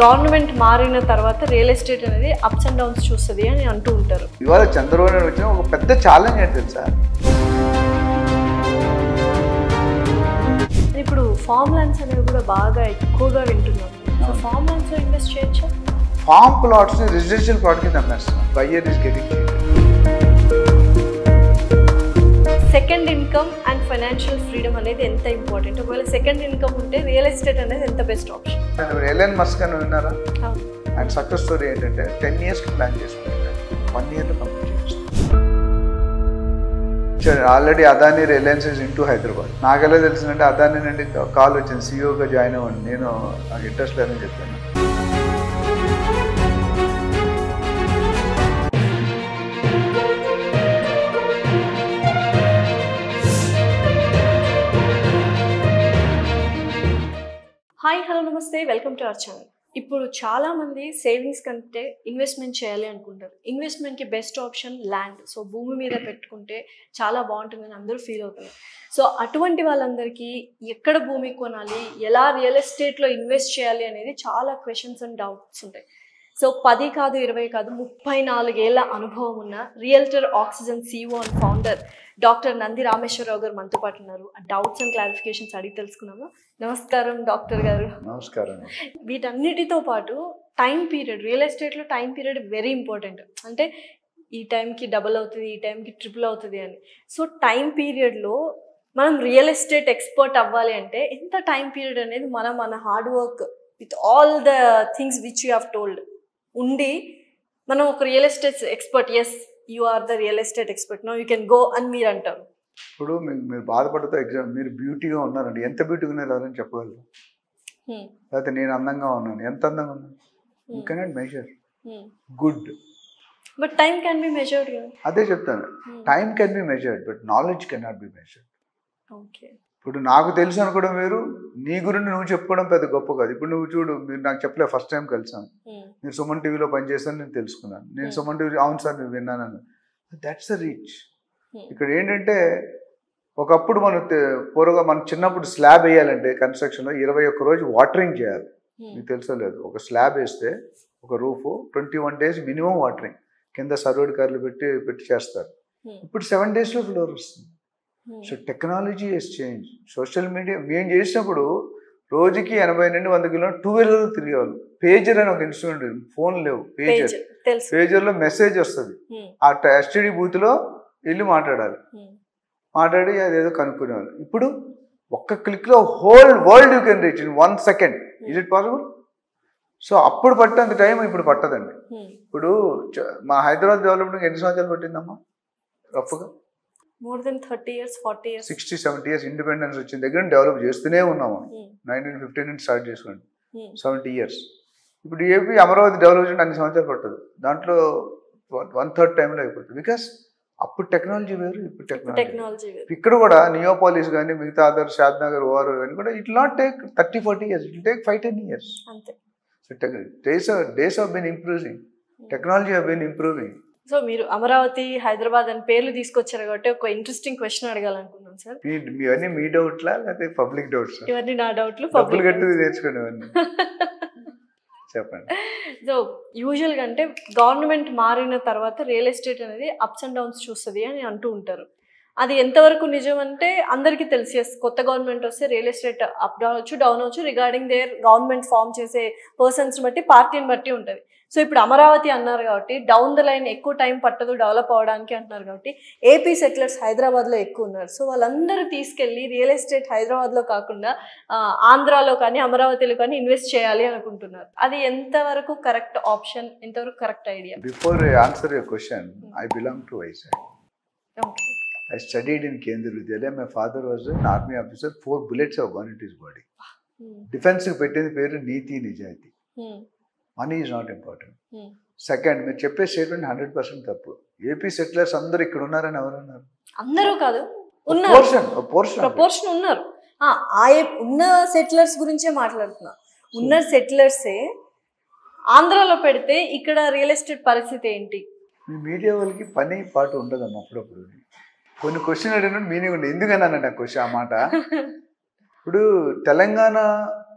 Government మారిన తర్వాత real estate అనేది అప్స్ అండ్ డౌన్స్ చూస్తుంది అని అంటూ ఉంటారు. ఇవాళ చంద్రబాబు నాయుడు వచ్చిన ఒక పెద్ద ఛాలెంజ్ ఏంటి తెలుసా? ఇప్పుడు ఫామ్ ల్యాండ్స్ అనేవి కూడా బాగా ఎక్కువగా వింటున్నాం. సో ఫామ్ ల్యాండ్స్లో ఇన్వెస్ట్ చేయొచ్చా? ఫామ్ ప్లాట్స్ రెసిడెన్షియల్ ప్లాట్ కింద అమ్మేస్తున్నాం buyer is getting second income and financial freedom అనేది ఎంత ఇంపార్టెంట్ ఒకవేళ సెకండ్ ఇన్కమ్ ఉంటే రియల్ ఎస్టేట్ అనేది ఎంత బెస్ట్ ఆప్షన్ ఎలెన్ మస్క్ అని విన్నారా? అండ్ సక్సెస్ స్టోరీ ఏంటంటే టెన్ ఇయర్స్కి ప్లాన్ చేసుకుంటారు వన్ ఇయర్లో కంప్లీట్ చేయొచ్చు already Adani Reliance is into Hyderabad నాకెలా తెలిసిందంటే అదాని నుండి కాల్ వచ్చింది. సీఈఓగా జాయిన్ అవ్వండి. నేను నాకు ఇంట్రెస్ట్ లేదని చెప్పాను. హాయ్ హలో నమస్తే వెల్కమ్ టు అవర్ ఛానల్. ఇప్పుడు చాలామంది సేవింగ్స్ కంటే ఇన్వెస్ట్మెంట్ చేయాలి అనుకుంటారు. ఇన్వెస్ట్మెంట్కి బెస్ట్ ఆప్షన్ ల్యాండ్. సో భూమి మీద పెట్టుకుంటే చాలా బాగుంటుందని అందరూ ఫీల్ అవుతున్నారు సో అటువంటి వాళ్ళందరికీ ఎక్కడ భూమి కొనాలి ఎలా రియల్ ఎస్టేట్లో ఇన్వెస్ట్ చేయాలి అనేది చాలా క్వశ్చన్స్ అండ్ డౌట్స్ ఉంటాయి. సో పది కాదు ఇరవై కాదు ముప్పై నాలుగేళ్ళ అనుభవం ఉన్న realtor oxygen CEO and founder doctor Nandi Rameshwar Rao garu మనతో పాటు ఉన్నారు. ఆ డౌట్స్ అండ్ క్లారిఫికేషన్స్ అడిగి తెలుసుకున్నాము. నమస్కారం డాక్టర్ గారు. నమస్కారం. వీటన్నిటితో పాటు టైం పీరియడ్ రియల్ ఎస్టేట్లో టైం పీరియడ్ వెరీ ఇంపార్టెంట్. అంటే ఈ టైంకి డబుల్ అవుతుంది ఈ టైంకి ట్రిపుల్ అవుతుంది అని. సో టైం పీరియడ్లో మనం రియల్ ఎస్టేట్ ఎక్స్పర్ట్ అవ్వాలి అంటే ఎంత టైం పీరియడ్ అనేది మనం మన hard work with all the things which you have told. ఉండి మనం ఒక real estate expert as you are the real estate expert no you can go అని మీరు అంటారు ఇప్పుడు మీరు బాధపడుతూ ఎగ్జామ్ మీరు బ్యూటీగా ఉన్నారండి. ఎంత బ్యూటీగా ఉన్నారు ఎవరైనా చెప్పగలరు? లేకపోతే నేను అందంగా ఉన్నాను. ఎంత అందంగా ఉన్నాను? You cannot measure good but time can be measured అదే చెప్తాను. Time can be measured but knowledge cannot be measured okay ఇప్పుడు నాకు తెలుసు అనుకోవడం వేరు నీ గురించి నువ్వు చెప్పుకోవడం పెద్ద గొప్ప కాదు. ఇప్పుడు నువ్వు చూడు మీరు నాకు చెప్పలే ఫస్ట్ టైం కలిసాను నేను సుమన్ టీవీలో పనిచేస్తాను నేను తెలుసుకున్నాను. నేను Hmm. సుమన్ టీవీ అవును సార్ నేను విన్నాను దట్స్ ద రీచ్ Hmm. ఇక్కడ ఏంటంటే ఒకప్పుడు మనం పూర్వగా మనం చిన్నప్పుడు స్లాబ్ వేయాలంటే కన్స్ట్రక్షన్లో ఇరవై ఒక్క రోజు వాటరింగ్ చేయాలి. మీకు తెలుసో లేదు? ఒక స్లాబ్ వేస్తే ఒక roof twenty one days minimum watering కింద సర్వేడ్ కార్లు పెట్టి పెట్టి చేస్తారు. ఇప్పుడు సెవెన్ డేస్లో ఫ్లోర్ వస్తుంది. So technology is change social media మేము చేసినప్పుడు రోజుకి ఎనభై నుండి వంద కిలో టూ వీలర్ తిరిగేవాళ్ళు. పేజర్ అని ఒక ఇన్స్ట్రుమెంట్ ఫోన్ లేవు. పేజర్ తెలుసు. పేజర్లో మెసేజ్ వస్తుంది. Hmm. ఆ ఎస్టీడీ బూత్లో వెళ్ళి మాట్లాడాలి. Hmm. మాట్లాడి అదేదో కనుక్కునేవాళ్ళు. ఇప్పుడు ఒక్క క్లిక్లో whole world you can reach in one second is it possible so అప్పుడు పట్టేంత టైం ఇప్పుడు పట్టదండి. Hmm. ఇప్పుడు మా హైదరాబాద్ డెవలప్మెంట్ ఎన్ని సంవత్సరాలు పట్టిందమ్మా? రఫ్గా more than thirty years forty years sixty seventy years independence వచ్చిన దగ్గర డెవలప్ చేస్తూనే ఉన్నాము నైన్టీన్ ఫిఫ్టీన్ నుంచి స్టార్ట్ చేసుకోండి సెవెంటీ ఇయర్స్ ఇప్పుడు ఏపీ అమరావతి డెవలప్ చేయడం అన్ని సంవత్సరాలు పట్టదు. దాంట్లో వన్ థర్డ్ టైంలో అయిపోతుంది. బికాస్ అప్పుడు టెక్నాలజీ వేరు ఇప్పుడు టెక్నాలజీ టెక్నాలజీ ఇక్కడ కూడా నియోపాలిస్ కానీ మిగతా అదర్ షాద్ నగర్ ఓఆర్ కానీ కూడా it not take thirty forty years it take five ten years అంతే. So days days of been improving technology of been improving so మీరు అమరావతి హైదరాబాద్ అని పేర్లు తీసుకొచ్చారు కాబట్టి ఒక ఇంట్రెస్టింగ్ క్వశ్చన్ అడగాలనుకున్నాను సార్ మీ మీవన్నీ మీ డౌట్లా లేకపోతే పబ్లిక్ డౌట్స్ ఇవన్నీ నా డౌట్లు కట్టి నేర్చుకునేవన్నీ చెప్పండి. సో యూజువల్గా అంటే గవర్నమెంట్ మారిన తర్వాత రియల్ ఎస్టేట్ అనేది అప్స్ అండ్ డౌన్స్ చూస్తుంది అని అంటూ ఉంటారు. అది ఎంతవరకు నిజం అంటే అందరికీ తెలిసి కొత్త గవర్నమెంట్ వస్తే రియల్ ఎస్టేట్ అప్ డౌన్ అవచ్చు డౌన్ అవచ్చు రిగార్డింగ్ దేర్ గవర్నమెంట్ ఫామ్ చేసే పర్సన్స్ బట్టి పార్టీని బట్టి ఉంటుంది. సో ఇప్పుడు అమరావతి అన్నారు కాబట్టి డౌన్ ద లైన్ ఎక్కువ టైం పట్టదు డెవలప్ అవ్వడానికి అంటున్నారు కాబట్టి ఏపీ సెటిలర్స్ హైదరాబాద్లో ఎక్కువ ఉన్నారు. సో వాళ్ళందరూ తీసుకెళ్ళి రియల్ ఎస్టేట్ హైదరాబాద్లో కాకుండా ఆంధ్రాలో కానీ అమరావతిలో కానీ ఇన్వెస్ట్ చేయాలి అనుకుంటున్నారు. అది ఎంతవరకు కరెక్ట్ ఆప్షన్ ఎంతవరకు correct idea before I answer your question I belong to Vizag I studied in Kendra Vidyalaya. My father was an army officer. Four bullets have gone into his body. Defence పెట్టింది పేరు నీతి నిజాయితీ. Money is not important. Second మీరు చెప్పే statement hundred percent తప్పు. AP settlers అందరూ ఇక్కడ ఉన్నారని ఎవరన్నారు అందరూ కాదు ఉన్నారు. పోర్షన్ ఉన్నారు. ఆ, ఉన్న సెటిలర్స్ గురించే మాట్లాడుతున్నా. ఉన్న సెటిలర్సే ఆంధ్రాలో పెడితే ఇక్కడ రియల్ ఎస్టేట్ పరిస్థితి ఏంటి? మీడియా వాళ్ళకి పని పాటు ఉండదమ్మా అప్పుడప్పుడు. కొన్ని క్వశ్చన్ అడిగినట్టు మీనింగ్ ఉండదు ఎందుకన్నానండి ఆ క్వశ్చన్ ఆ మాట? ఇప్పుడు తెలంగాణ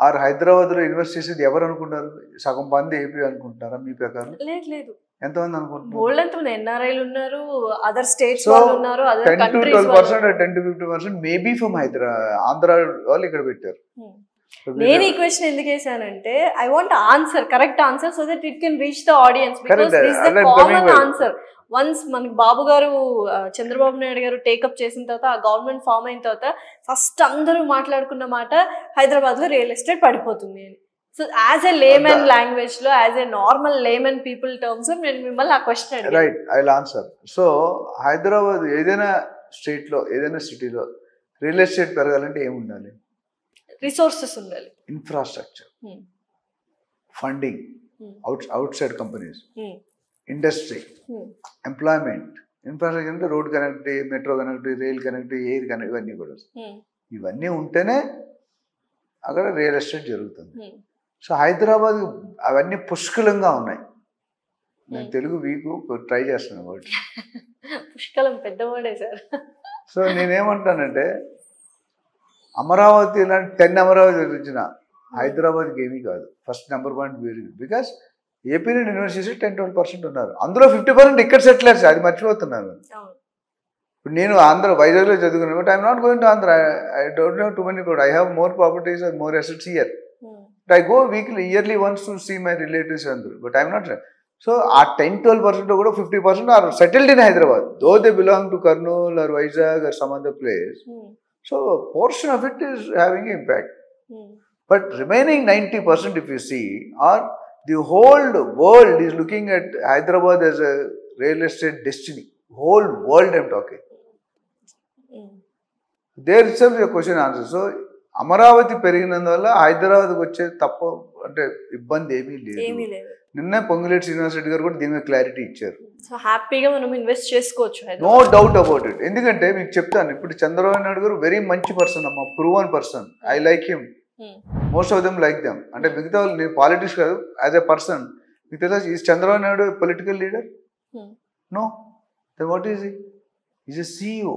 ఆర్ హైదరాబాద్లో ఇన్వెస్ట్ చేసేది ఎవరు అనుకుంటారు? సగం మంది ఏపీ అనుకుంటారా మీ ప్రకారం? లేదు లేదు. ఎంతమంది అనుకుంటున్నారు? ఎన్ఆర్ఐలు ఉన్నారు అదర్ స్టేట్స్ ఉన్నారు ten to twelve percent ten to fifty percent maybe from Hyderabad Andhra వాళ్ళు ఇక్కడ పెట్టారు. So, నేను ఈ క్వశ్చన్ ఎందుకు వేసానంటే I want answer correct answer so that it can reach the audience because. This the common. Answer once మనకి బాబు గారు చంద్రబాబు నాయుడు గారు take up చేసిన తర్వాత ఆ గవర్నమెంట్ ఫామ్ అయిన తర్వాత ఫస్ట్ అందరూ మాట్లాడుకున్న మాట హైదరాబాద్లో రియల్ ఎస్టేట్ పడిపోతుంది అని. సో యాజ్ ఎ లేమన్ లాంగ్వేజ్లో as a normal layman people terms నేను మిమ్మల్ని ఆ question right I answer so Hyderabad ఏదైనా స్టేట్లో ఏదైనా సిటీలో రియల్ ఎస్టేట్ పెరగాలంటే ఏమి ఉండాలి రిసోర్సెస్ ఉండాలి infrastructure Hmm. Funding Hmm. Out outside companies Hmm. Industry Hmm. Employment infrastructure అంటే road connectivity metro connectivity rail connectivity air connect ఇవన్నీ కూడా Hmm. ఇవన్నీ ఉంటేనే అక్కడ రియల్ ఎస్టేట్ జరుగుతుంది Hmm. సో హైదరాబాద్ అవన్నీ పుష్కలంగా ఉన్నాయి నేను Hmm. తెలుగు వీకు ట్రై చేస్తున్నాను పుష్కలం పెద్దవాడే సార్ సో నేనేమంటానంటే అమరావతి లాంటి టెన్ అమరావతి వచ్చిన హైదరాబాద్కి ఏమీ కాదు. ఫస్ట్ నెంబర్ పాయింట్ వేరు బికాస్ ఏపీ నుండి ఇన్వెస్ట్ చేసి టెన్ ట్వెల్వ్ పర్సెంట్ ఉన్నారు. అందులో ఫిఫ్టీ పర్సెంట్ ఇక్కడ సెటిలర్స్ అది మర్చిపోతున్నారు. అవును. ఇప్పుడు నేను ఆంధ్ర వైజాగ్లో చదువుకున్నాను but I'm not going to Andhra. I don't have to money కూడా I have more properties and more assets year Hmm. I go weekly yearly once to see my relatives అందరూ బట్ ఐఎమ్ నాట్ సో ఆ ten twelve percent కూడా fifty percent are settled in Hyderabad though they belong to Kurnool or Vizag or some other place Hmm. So portion of it is having impact Hmm. But remaining ninety percent if you see are the whole world is looking at Hyderabad as a real estate destiny whole world I'm talking Hmm. There itself question answer so Amaravati పెరిగినందువల్ల హైదరాబాద్కి వచ్చే తప్ప అంటే ఇబ్బంది ఏమీ లేదు నిన్న పొంగులేటి శ్రీనివాస్ రెడ్డి గారు కూడా దీని మీద క్లారిటీ ఇచ్చారు. సో హ్యాపీగా మనం ఇన్వెస్ట్ చేసుకోవచ్చు నో డౌట్ అబౌట్ ఇట్ ఎందుకంటే మీకు చెప్తాను ఇప్పుడు చంద్రబాబు నాయుడు గారు వెరీ మంచి పర్సన్ అమ్మ proven person I like him. Most of them like them అంటే మిగతా వాళ్ళు నేను పాలిటిక్స్ కాదు యాజ్ ఎ పర్సన్ మీకు తెలుసా ఈ Chandrababu Naidu political leader. No then what is is a CEO.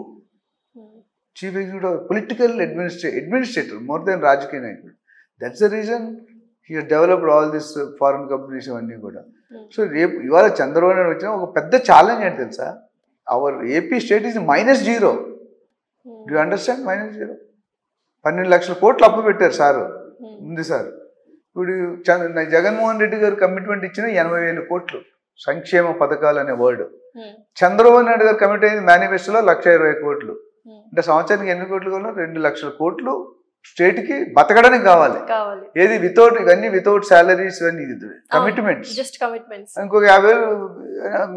Chief executive political administra administrator more than రాజకీయ నాయకుడు that's the reason he developed all this foreign companies ఇవన్నీ కూడా. Hmm. So రేపు ఇవాళ చంద్రబాబు నాయుడు వచ్చిన ఒక పెద్ద ఛాలెంజ్ ఏంటి తెలుసా? Our AP state is minus zero Hmm. Do understand minus zero పన్నెండు లక్షల కోట్లు అప్పు పెట్టారు సారు. Hmm. ఉంది సార్. ఇప్పుడు చంద్ర- జగన్మోహన్ రెడ్డి గారు కమిట్మెంట్ ఇచ్చిన ఎనభై వేల కోట్లు. సంక్షేమ పథకాలు అనే వర్డ్ Hmm. చంద్రబాబు నాయుడు గారు కమిట్ అయింది మేనిఫెస్టోలో లక్ష ఇరవై కోట్లు. Hmm. అంటే సంవత్సరానికి ఎన్ని కోట్లు కావాలి రెండు లక్షల కోట్లు. స్టేట్కి బతకడానికి కావాలి. ఏది వితౌట్ ఇవన్నీ వితౌట్ శాలరీస్ ఇవన్నీ కమిట్మెంట్స్ జస్ట్ కమిట్మెంట్స్ ఇంకొక యాభై వేలు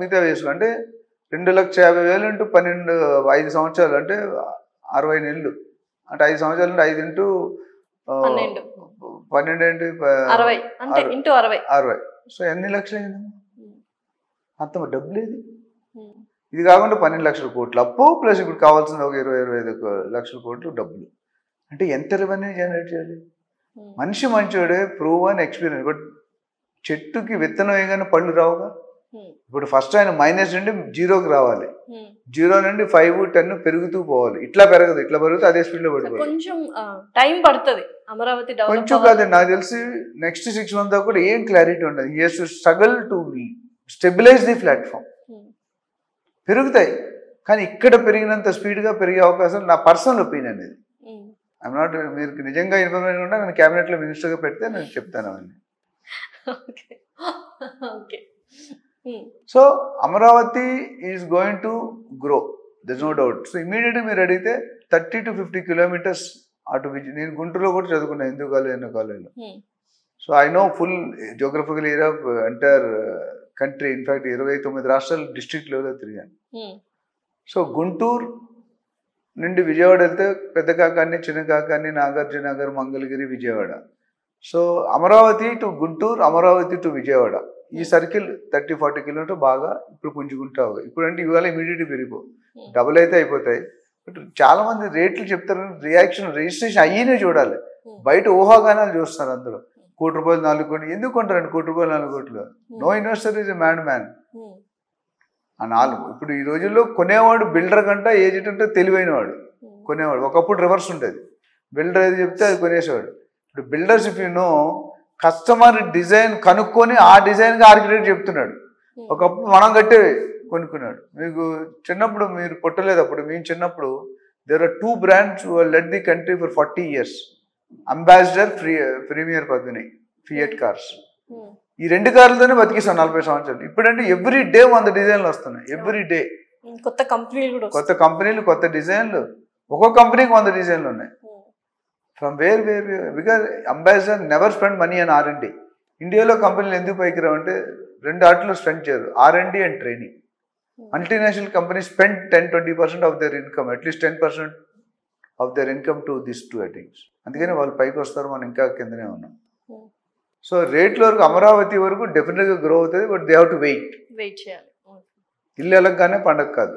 మిగతా వేసుకో. అంటే రెండు లక్ష యాభై వేలు ఇంటూ పన్నెండు ఐదు సంవత్సరాలు అంటే అరవై నెలలు. అంటే ఐదు సంవత్సరాలు అంటే ఐదు ఇంటూ పన్నెండు. ఇంటూ అరవై. అరవై. సో ఎన్ని లక్షలు అయింది. అంత డబ్బులు ఏది. ఇది కాకుండా పన్నెండు లక్షల కోట్లు. అప్పు ప్లస్ ఇప్పుడు కావాల్సిన ఒక ఇరవై ఇరవై ఐదు లక్షల కోట్లు డబ్బులు. అంటే ఎంత రెవెన్యూ జనరేట్ చేయాలి? Hmm. మనిషి మంచోడే ప్రూవ్ అని ఎక్స్పీరియన్స్ బట్ చెట్టుకి విత్తనం వేయగానే పళ్ళు రావుగా? Hmm. ఇప్పుడు ఫస్ట్ ఆయన మైనస్ నుండి జీరోకి రావాలి. Hmm. జీరో నుండి ఫైవ్ టెన్ పెరుగుతూ పోవాలి. ఇట్లా పెరగదు. ఇట్లా పెరుగుతూ అదే స్పీడ్లో సో పడిపోవాలి. కొంచెం టైం పడుతుంది. అమరావతి కొంచెం కాదు నాకు తెలిసి నెక్స్ట్ సిక్స్ మంత్ దాకా కూడా ఏం క్లారిటీ ఉండదు. He to struggle to stabilize the platform పెరుగుతాయి. కానీ ఇక్కడ పెరిగినంత స్పీడ్గా పెరిగే అవకాశం నా పర్సనల్ ఒపీనియన్ ఇది. ఐఎమ్ నాట్ మీరు నిజంగా ఇన్ఫర్మేషన్ ఉంటే నేను క్యాబినెట్లో మినిస్టర్గా పెడితే నేను చెప్తాను అవన్నీ. So Amaravati is going to grow thus no doubt so ఇమీడియట్గా మీరు అడిగితే థర్టీ టు ఫిఫ్టీ కిలోమీటర్స్ అటు నేను గుంటూరులో కూడా చదువుకున్నాను హిందూ కాలేజ్ ఎన్నో కాలేజ్లో so I know full geographical area of entire country in fact ఇరవై తొమ్మిది రాష్ట్రాలు డిస్ట్రిక్ట్ లెవెల్లో తిరిగాను. సో గుంటూరు నుండి విజయవాడ వెళ్తే Pedda Kakani Chinna Kakani Nagarjuna Nagar Mangalagiri Vijayawada. So Amaravati to Guntur Amaravati to Vijayawada. ఈ సర్కిల్ థర్టీ ఫార్టీ కిలోమీటర్ బాగా ఇప్పుడు పుంజుకుంటావు ఇప్పుడు అంటే ఇవాళ ఇమీడియట్ పెరిగిపో. డబుల్ అయితే అయిపోతాయి. బట్ చాలా మంది రేట్లు చెప్తారు రియాక్షన్ రిజిస్ట్రేషన్ అయ్యినే చూడాలి. బయట ఊహాగానాలు చూస్తున్నారు అందరూ. కోటి రూపాయలు నాలుగు కోట్లు. ఎందుకు కొంటారండి కోటి రూపాయలు నాలుగు కోట్లు? No investor is a mad man ఆ నాలుగు. ఇప్పుడు ఈ రోజుల్లో కొనేవాడు బిల్డర్ కంటే ఏజెంట్ అంటే తెలివైనవాడు. కొనేవాడు. ఒకప్పుడు రివర్స్ ఉండేది. బిల్డర్ ఏది చెప్తే అది కొనేసేవాడు. ఇప్పుడు builders if you know customer design కనుక్కొని ఆ డిజైన్గా ఆర్కిటెక్ట్ చెప్తున్నాడు. ఒకప్పుడు మనం కట్టే కొనుక్కున్నాడు. మీకు చిన్నప్పుడు మీరు పుట్టలేదు అప్పుడు మేము చిన్నప్పుడు there are two brands led the country for forty years Ambassador free Premier Padmini Fiat cars ఈ రెండు కార్లతోనే బతికిస్తాం నలభై సంవత్సరాలు. ఇప్పుడంటే ఎవ్రీ డే వంద డిజైన్లు వస్తున్నాయి. ఎవ్రీ డే కొత్త కంపెనీలు కూడా కొత్త కంపెనీలు కొత్త డిజైన్లు. ఒక్కో కంపెనీకి వంద డిజైన్లు ఉన్నాయి. From where where because Ambassador never spend money and R and D ఇండియాలో కంపెనీలు ఎందుకు పైకి రావంటే రెండు ఆటలు స్పెండ్ చేయరు. R and and training multinational company spend ten twenty percent of their income at least ten percent of their income to this two things అందుకని వాళ్ళు పైకి వస్తారు మనం ఇంకా కిందనే ఉన్నాం. సో రేట్ల వరకు అమరావతి వరకు డెఫినెట్గా గ్రో అవుతుంది but they have to wait wait చేయాలి. ఇల్లు వెళ్ళగానే పండగ కాదు.